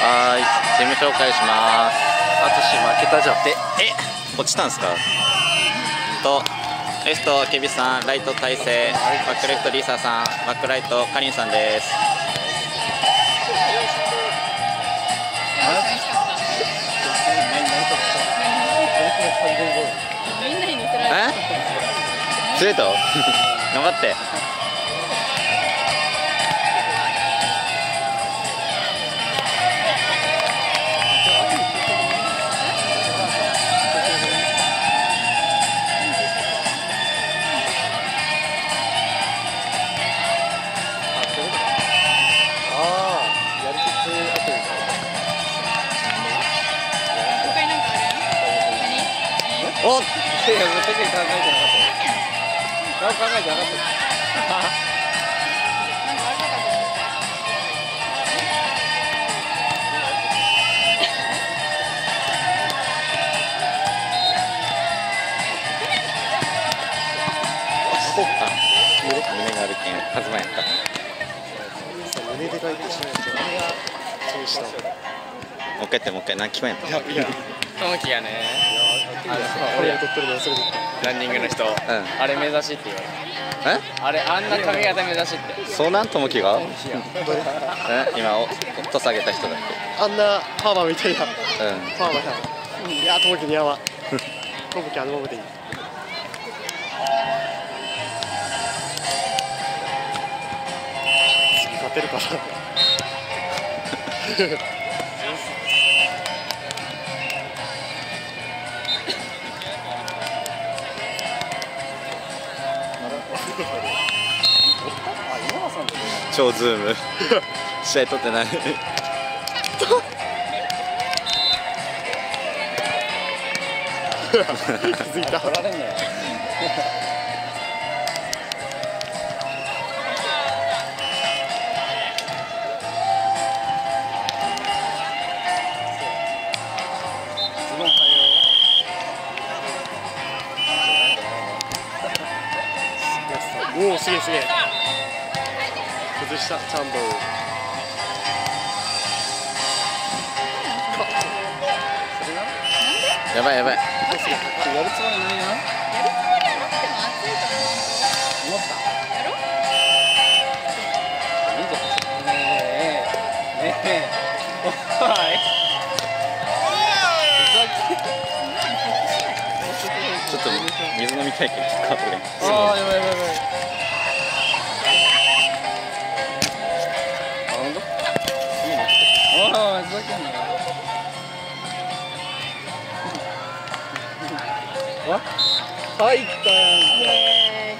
はい。チーム紹介します。私負けたじゃん。でえ落ちたんすか？とレフトケビさんライト大勢バックレフトリーサーさんバックライトカリンさんです。えストレート頑張っていやもう特に考えてなかった何も考えてなかったやった胸でかいってしないとあれがそうしたもう一回やってもう一回何決まやったいやいやトモキがねランニングの人、ん。あれ目指しって言われえ？たあれあんな髪型目指しって。そうなんともきがえ？今おと下げた人だったあんなパーマみたいな。けうん。パーマだいやともき似合わん。ともきあのままでいい。次勝てるかな超ズーム。試合取ってない。気づいた。取られんのよおおすげえすげえ崩したチャンドルやばいやばいやるつもりない。なやるつもりはなくても暑いと思う。思った。やろいいじゃんねえねえ。おい。ちょっと水飲みたいけどカートで。ああやばいやばいやばいあ入ったイエーイ。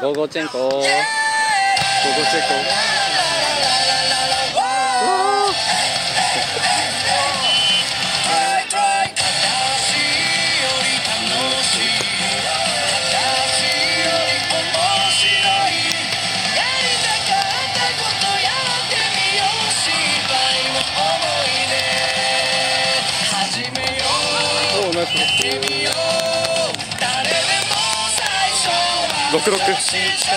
ゴーゴーチェンコ。ーゴーゴーチェンコ。ー66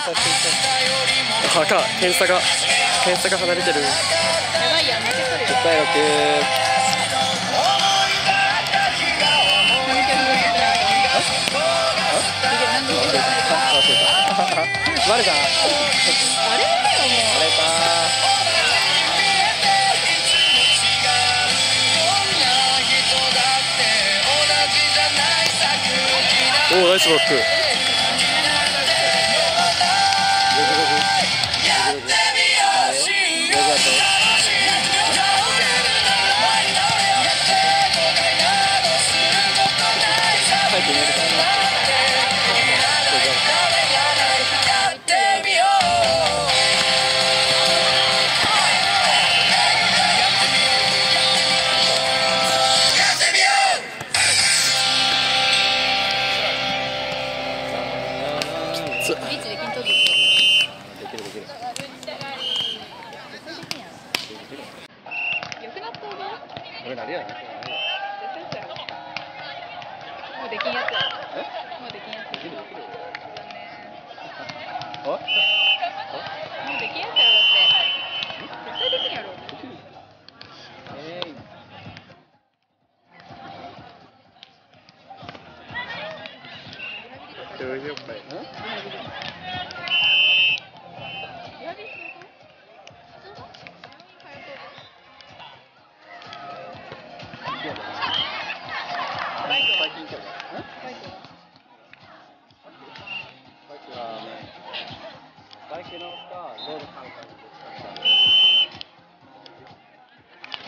当たっていた。赤点差が点差が離れてる。やばいやん負けとるよ10対6バレた。れよもうバレた。おおナイスバックできんやつもうできんやつ。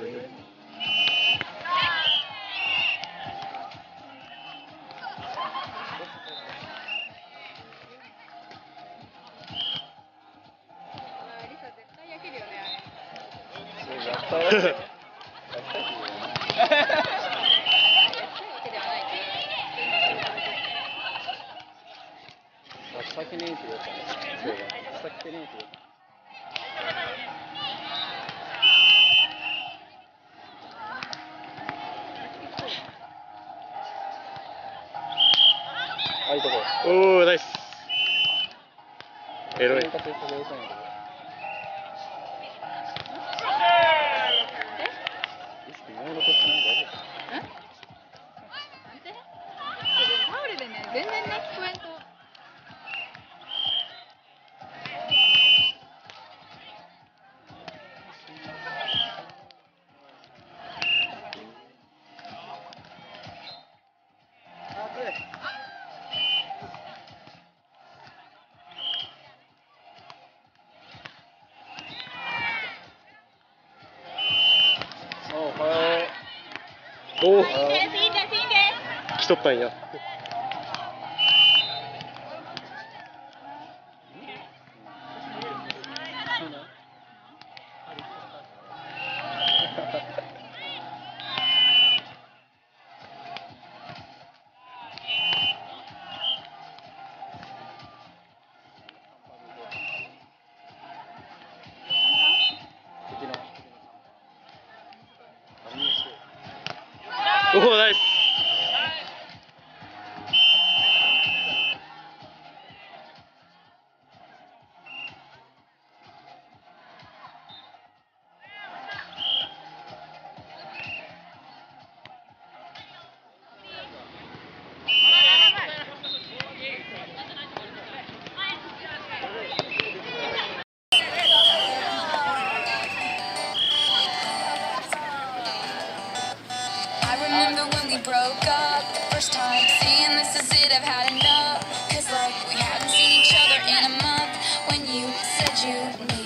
victory. おおナイスエロい。お来とったんや。Ojo, oh. said you need.